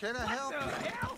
Can I what help? What the hell?